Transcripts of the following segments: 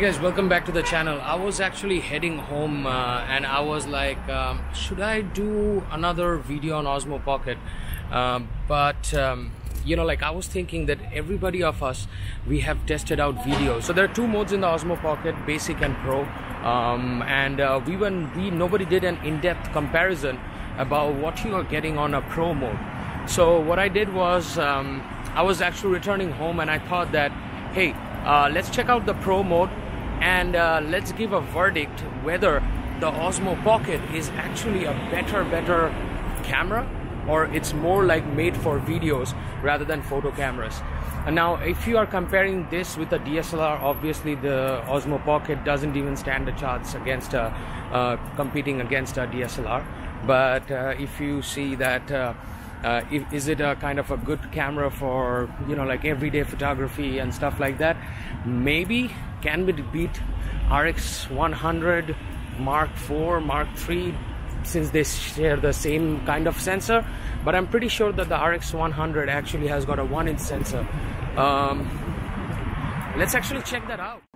welcome back to the channel. I was actually heading home uh, and I was like, um, should I do another video on Osmo Pocket? Um, but um, you know, like I was thinking that everybody of us, we have tested out videos. So there are two modes in the Osmo Pocket, Basic and Pro. Um, and uh, we when we nobody did an in-depth comparison about what you are getting on a Pro mode. So what I did was um, I was actually returning home and I thought that, hey, uh, let's check out the Pro mode and uh, let's give a verdict whether the Osmo Pocket is actually a better, better camera or it's more like made for videos rather than photo cameras. And now, if you are comparing this with a DSLR, obviously the Osmo Pocket doesn't even stand a chance against uh, uh, competing against a DSLR. But uh, if you see that uh, uh, if, is it a kind of a good camera for you know like everyday photography and stuff like that maybe can be beat rx 100 mark 4 mark 3 since they share the same kind of sensor. But i'm pretty sure that the rx 100 actually has got a one inch sensor. Um, let's actually check that out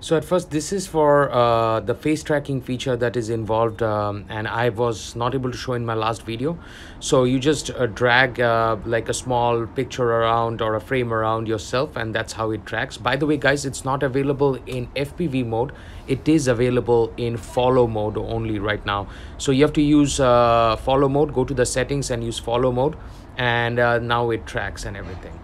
so at first this is for uh, the face tracking feature that is involved um, and I was not able to show in my last video. So you just uh, drag uh, like a small picture around or a frame around yourself and that's how it tracks. By the way guys it's not available in FPV mode. It is available in follow mode only right now. So you have to use uh, follow mode go to the settings and use follow mode and uh, now it tracks and everything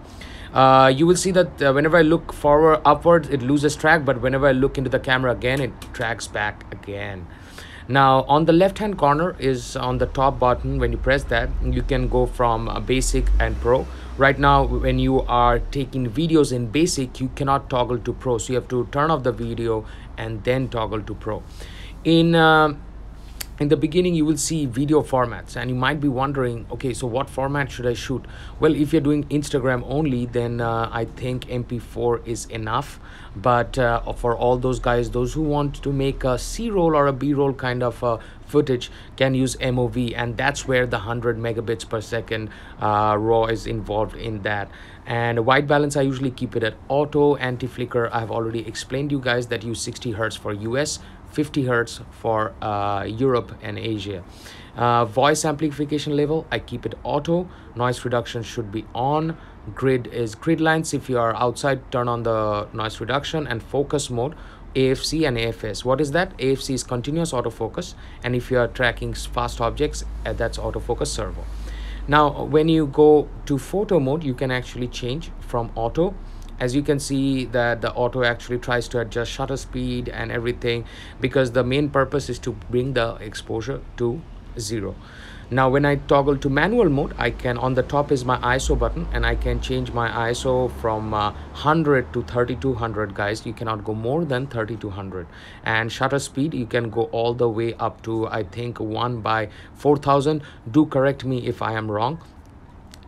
uh, you will see that uh, whenever I look forward upwards it loses track but whenever I look into the camera again it tracks back again. Now on the left hand corner is on the top button. When you press that you can go from uh, basic and pro. Right now when you are taking videos in basic you cannot toggle to pro. So you have to turn off the video and then toggle to pro. In uh, in the beginning you will see video formats and you might be wondering okay so what format should i shoot? Well if you're doing instagram only then uh, i think mp4 is enough. But uh, for all those guys those who want to make a c-roll or a b-roll kind of uh, footage can use mov and that's where the 100 megabits per second uh, raw is involved in that. And white balance i usually keep it at auto. Anti flicker i've already explained to you guys that use 60 hertz for us 50 hertz for uh, Europe and Asia. Uh, voice amplification level, I keep it auto. Noise reduction should be on. Grid is grid lines. If you are outside, turn on the noise reduction and focus mode. AFC and AFS. What is that? AFC is continuous autofocus, and if you are tracking fast objects, uh, that's autofocus servo. Now, when you go to photo mode, you can actually change from auto as you can see that the auto actually tries to adjust shutter speed and everything because the main purpose is to bring the exposure to zero. Now when i toggle to manual mode i can on the top is my iso button and i can change my iso from uh, 100 to 3200 guys. You cannot go more than 3200 and shutter speed you can go all the way up to i think 1 by 4000 do correct me if i am wrong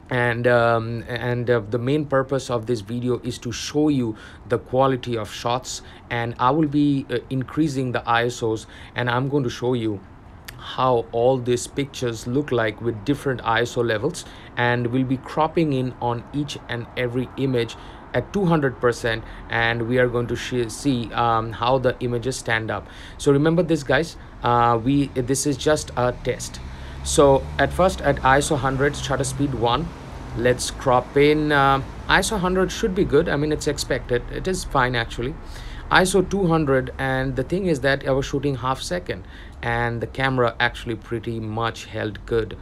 and um, and uh, the main purpose of this video is to show you the quality of shots. And I will be uh, increasing the ISOs and I'm going to show you how all these pictures look like with different ISO levels. And we'll be cropping in on each and every image at 200% and we are going to see um, how the images stand up. So remember this guys. Uh, we this is just a test. So at first at ISO 100 shutter speed 1 let's crop in uh, ISO 100 should be good. I mean it's expected. It is fine actually. ISO 200 and the thing is that I was shooting half second and the camera actually pretty much held good.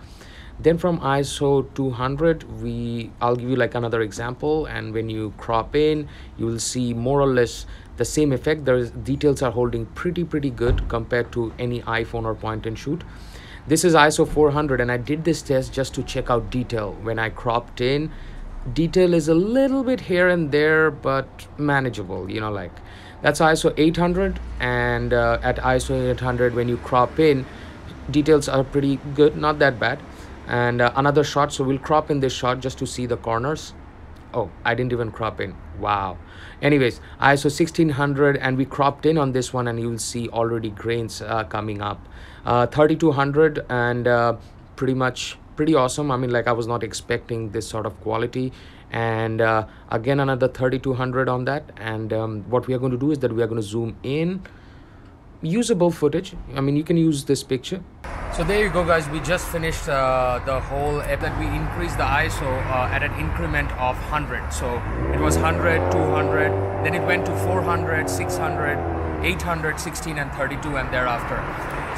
Then from ISO 200 we I'll give you like another example and when you crop in you will see more or less the same effect. The details are holding pretty pretty good compared to any iPhone or point and shoot this is ISO 400 and I did this test just to check out detail. When I cropped in, detail is a little bit here and there, but manageable, you know, like that's ISO 800 and uh, at ISO 800 when you crop in, details are pretty good, not that bad. And uh, another shot, so we'll crop in this shot just to see the corners oh i didn't even crop in. Wow. Anyways iso 1600 and we cropped in on this one and you'll see already grains uh, coming up. Uh, 3200 and uh, pretty much pretty awesome. I mean like i was not expecting this sort of quality. And uh, again another 3200 on that. And um, what we are going to do is that we are going to zoom in. Usable footage. I mean you can use this picture so there you go guys. We just finished uh, the whole app that we increased the iso uh, at an increment of 100 so it was 100 200 then it went to 400 600 800 16 and 32 and thereafter.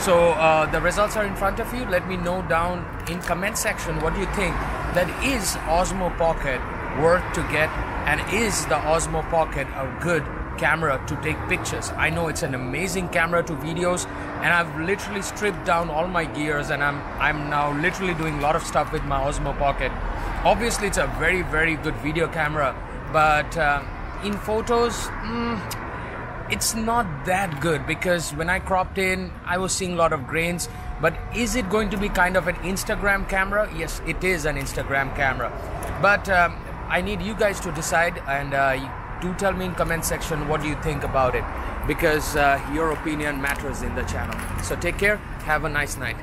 So uh, the results are in front of you. Let me know down in comment section what do you think. That is osmo pocket worth to get and is the osmo pocket a good camera to take pictures. I know it's an amazing camera to videos and I've literally stripped down all my gears and I'm I'm now literally doing a lot of stuff with my Osmo Pocket. Obviously it's a very very good video camera but uh, in photos mm, it's not that good because when I cropped in I was seeing a lot of grains but is it going to be kind of an Instagram camera? Yes it is an Instagram camera but um, I need you guys to decide and uh, do tell me in comment section what do you think about it because uh, your opinion matters in the channel. So take care. Have a nice night